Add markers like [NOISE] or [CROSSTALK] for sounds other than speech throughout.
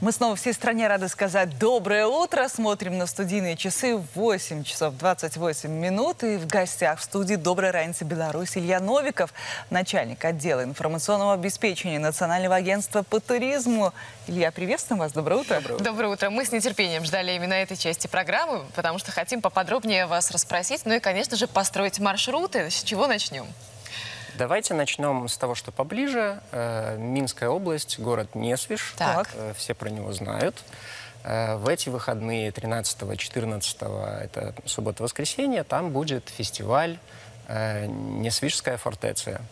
Мы снова всей стране рады сказать доброе утро. Смотрим на студийные часы 8 часов 28 минут. И в гостях в студии «Доброй раницы Беларусь» Илья Новиков, начальник отдела информационного обеспечения Национального агентства по туризму. Илья, приветствуем вас. Доброе утро. Доброе утро. Доброе утро. Мы с нетерпением ждали именно этой части программы, потому что хотим поподробнее вас расспросить, ну и, конечно же, построить маршруты. С чего начнем? Давайте начнем с того, что поближе. Э, Минская область, город Несвиш. Так. Э, Все про него знают. Э, В эти выходные 13-14, это суббота-воскресенье, там будет фестиваль Несвижская фортеция.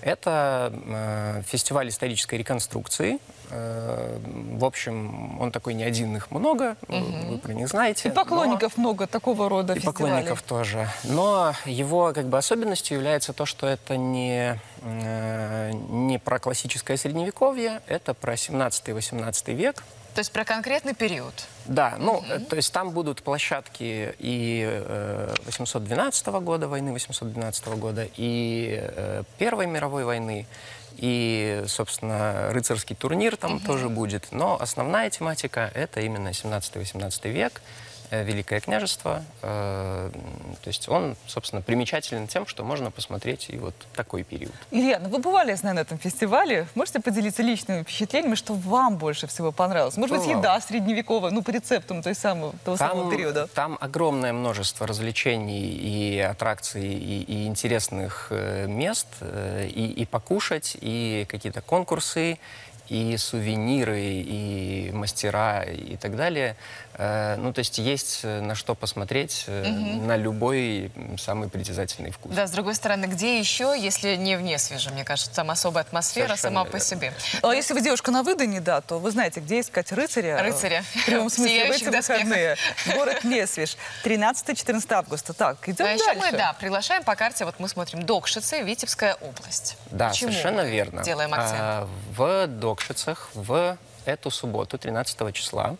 Это фестиваль исторической реконструкции. Э, В общем, он такой не один, их много, вы про них знаете. И но- поклонников много такого рода и фестивалей. поклонников тоже. Но его как бы особенностью является то, что это не, э, не про классическое средневековье, это про 17-18 век. То есть про конкретный период. Да, ну, э, то есть там будут площадки и э, 812 года, войны 812 года, и э, Первой мировой войны, и, собственно, рыцарский турнир там тоже будет. Но основная тематика — это именно 17-18 век, Великое княжество. Э, то есть он, собственно, примечателен тем, что можно посмотреть и вот такой период. Илья, ну вы бывали, знаю, на этом фестивале. Можете поделиться личными впечатлениями, что вам больше всего понравилось? Может быть, еда средневековая, ну, по рецептам той самого, того самого периода. Там огромное множество развлечений и аттракций, и, и интересных э, мест, э, и, и покушать, и какие-то конкурсы, и сувениры, и мастера, и так далее. Э, ну, то есть есть э, на что посмотреть э, на любой самый притязательный вкус. Да, с другой стороны, где еще, если не вне свежем, мне кажется, там особая атмосфера Совершенно сама по верно. себе. А если вы девушка на выдане, да, то вы знаете, где искать рыцаря. Рыцаря. В прямом смысле, в эти выходные. Город Несвиж. 13-14 августа. Так, идем а еще дальше. мы, да, приглашаем по карте, вот мы смотрим, Докшицы, Витебская область. Да, Почему совершенно верно. Делаем акцент. А, В Докшицах в эту субботу, 13 числа,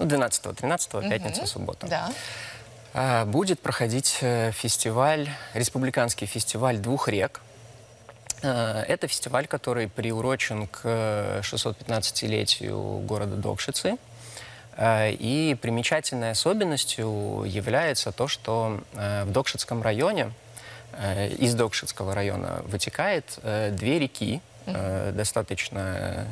ну, 12 13 пятница, суббота, Да. а, будет проходить э, фестиваль, республиканский фестиваль двух рек. Э, Это фестиваль, который приурочен к э, 615-летию города Докшицы. Э, И примечательной особенностью является то, что э, в Докшицком районе, э, из Докшицкого района вытекает э, две реки, э, достаточно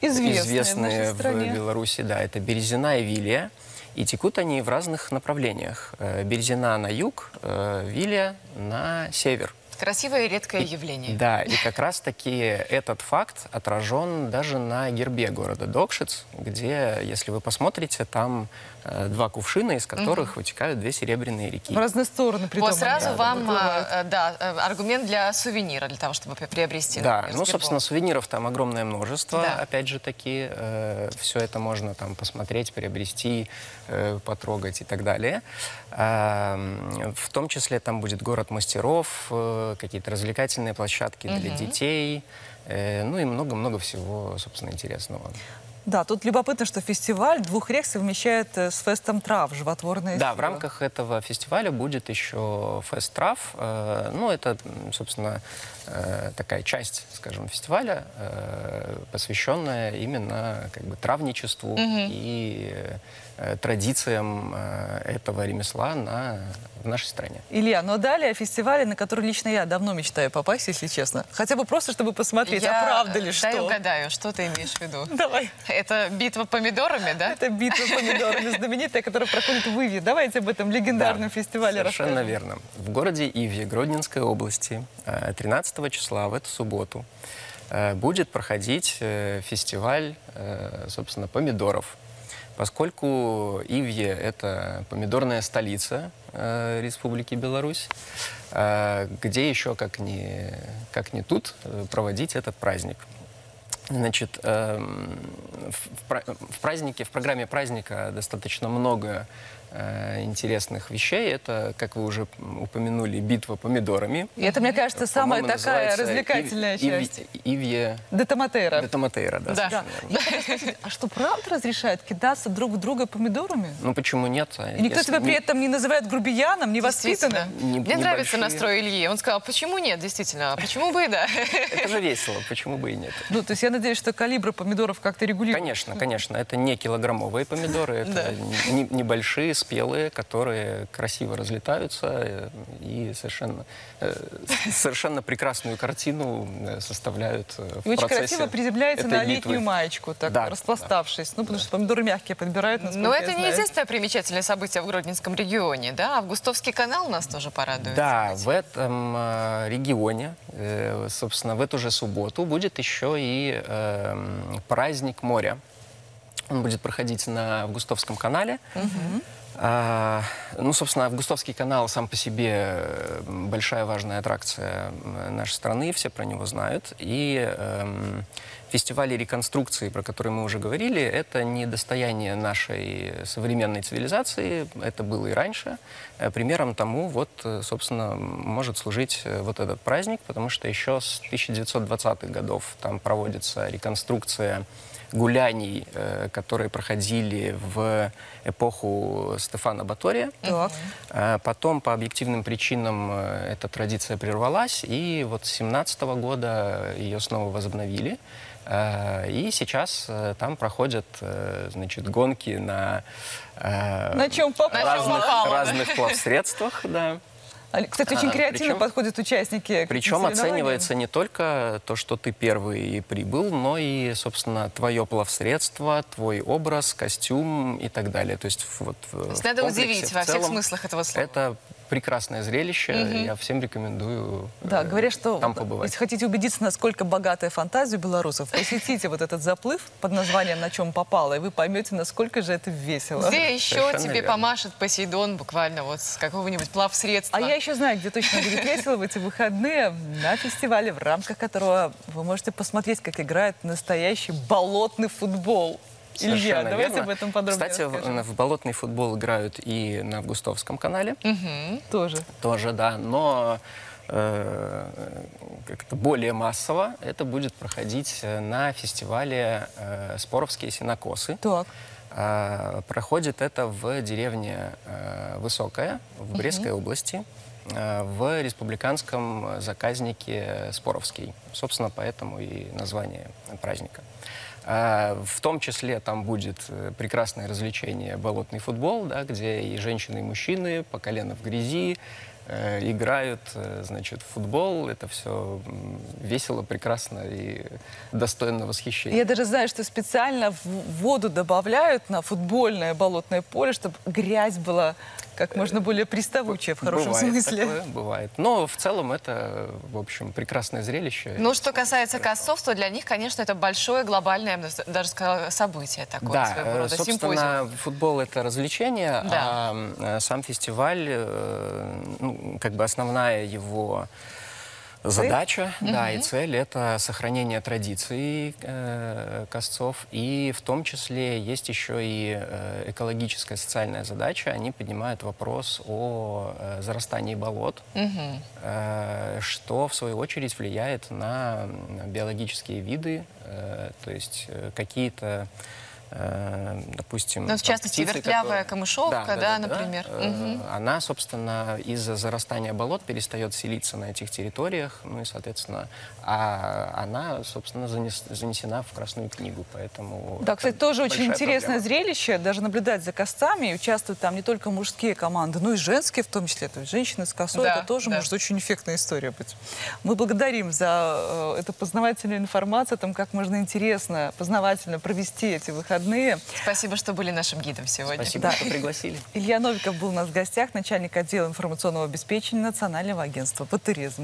Известные в известные в стране. Беларуси. Да, это Березина и Вилия. И текут они в разных направлениях. Э, Березина на юг, э, Вилия на север. Красивое и редкое явление. Да, и как раз-таки этот факт отражен даже на гербе города Докшиц, где, если вы посмотрите, там э, два кувшина, из которых вытекают две серебряные реки. В разные стороны. притом Вот сразу они вам, выплывают. а, э, да, э, аргумент для сувенира, для того, чтобы приобрести. Да, например, ну, собственно, сувениров там огромное множество. Да. Опять же таки, все это можно там посмотреть, приобрести, э, потрогать и так далее. М, в том числе там будет город мастеров, э, какие-то развлекательные площадки для детей, э, ну и много-много всего, собственно, интересного. Да, тут любопытно, что фестиваль двух рек совмещает э, с фестом трав, животворные Да, в рамках этого фестиваля будет еще фест трав. Э, Ну, это, собственно, э, такая часть, скажем, фестиваля, посвященная именно как бы травничеству и э, традициям этого ремесла на, в нашей стране. Илья, ну а далее фестивали, на которые лично я давно мечтаю попасть, если честно. Хотя бы просто, чтобы посмотреть, Я, а правда ли что. Дай угадаю, что ты имеешь в виду? Давай. Это битва помидорами, да? Это битва помидорами знаменитая, которая проходит в Иве. Давайте об этом легендарном Да, фестивале Совершенно расскажем. верно. В городе Иве, Гродненской области, э, 13 числа, в эту субботу, э, будет проходить э, фестиваль, э, собственно, помидоров. Поскольку Ивье – это помидорная столица э, Республики Беларусь, э, где еще, как не, как не тут, э, проводить этот праздник. Значит, эм, в, в пра- в празднике, в программе праздника достаточно много интересных вещей. Это, как вы уже упомянули, битва помидорами. И это, мне кажется, самая такая развлекательная Ив- Ив- часть. Ивье Детаматейра. де Томатейра, да. Да. Да. а что, правда разрешают кидаться друг в друга помидорами? Ну почему нет? А И никто если тебя при этом не называет грубияном, невоспитанным? Не- Мне нравится настрой Ильи. Он сказал, почему нет, действительно, а почему бы и да. Это же весело, почему бы и нет? Ну, то есть я надеюсь, что калибры помидоров как-то регулируют. Конечно, конечно. Это не килограммовые помидоры, это не- небольшие, спелые, которые красиво разлетаются э, и совершенно, э, [LAUGHS] совершенно прекрасную картину э, составляют в И очень процессе красиво приземляется этой на битвы. летнюю маечку, так Да, распластавшись. Ну, потому что помидоры мягкие подбирают, Но я это не единственное примечательное событие в Гродненском регионе, да? Августовский канал нас тоже порадует. Да, в этом регионе, собственно, в эту же субботу будет еще и эм, праздник моря. Он будет проходить на Августовском канале. А, ну, собственно, Августовский канал сам по себе большая важная аттракция нашей страны, все про него знают. И эм, фестивали реконструкции, про которые мы уже говорили, это не достояние нашей современной цивилизации, это было и раньше. Э, Примером тому, вот, э, собственно, может служить э, вот этот праздник, потому что еще с 1920-х годов там проводится реконструкция гуляний, э, которые проходили в эпоху Стефана Батория. Так. А Потом по объективным причинам э, эта традиция прервалась, и вот с 17 года ее снова возобновили. Э, И сейчас э, там проходят значит, гонки на, На чем попало. разных, попало, разных плавсредствах. Да. Кстати, очень А, креативно причем- подходят участники. Причем оценивается не только то, что ты первый прибыл, но и, собственно, твое плавсредство, твой образ, костюм и так далее. То есть вот в- То есть в надо комплексе удивить в во всех смыслах этого слова. Это прекрасное зрелище. Я всем рекомендую Да, э, говорят, что там побывать. если хотите убедиться, насколько богатая фантазия у белорусов, посетите вот этот заплыв под названием «На чем попало», и вы поймете, насколько же это весело. Где еще Совершенно тебе верно. помашет Посейдон буквально вот с какого-нибудь плавсредства? А я еще знаю, где точно будет весело в эти выходные на фестивале, в рамках которого вы можете посмотреть, как играет настоящий болотный футбол. Илья, давайте верно. об этом подробнее Кстати, в, расскажем. в болотный футбол играют и на Августовском канале. Тоже. Тоже, да. Но э, как-то более массово это будет проходить э, на фестивале э, «Споровские сенокосы». Так. А, Проходит это в деревне э, Высокая в Брестской области, э, в республиканском заказнике Споровский. Собственно, поэтому и название праздника. А, В том числе там будет э, прекрасное развлечение «Болотный футбол», да, где и женщины, и мужчины по колено в грязи играют, э, значит, в футбол. Это все весело, прекрасно и достойно восхищения. Я даже знаю, что специально в воду добавляют на футбольное болотное поле, чтобы грязь была как можно более приставучая в хорошем бывает смысле. Такое, бывает. Но в целом это, в общем, прекрасное зрелище. Ну, что касается косцов, то для них, конечно, это большое глобальное, даже сказала, событие такое, да, своего э, рода симпозиум. собственно, футбол это развлечение, Да. а э, сам фестиваль, э, ну, как бы основная его задача, да, и цель это сохранение традиций э, косцов, и в том числе есть еще и э, экологическая социальная задача. Они поднимают вопрос о э, зарастании болот, э, что в свою очередь влияет на биологические виды, э, то есть э, какие-то э, допустим, Ну, в частности, птицы, вертлявая которые- камышовка, да, например. э, Мгм. Она, собственно, из-за зарастания болот перестает селиться на этих территориях, ну и, соответственно, а она, собственно, занес- занесена в Красную книгу, поэтому... Да, это кстати, тоже очень интересное проблема. зрелище, даже наблюдать за косцами. И Участвуют там не только мужские команды, но и женские в том числе. То есть женщины с косой, Да, это тоже да. может очень эффектная история быть. Мы благодарим за э, эту познавательную информацию о том, как можно интересно, познавательно провести эти выходные. Спасибо, что были нашим гидом сегодня. Спасибо, Да. что пригласили. Илья Новиков был у нас в гостях, начальник отдела информационного обеспечения Национального агентства по туризму.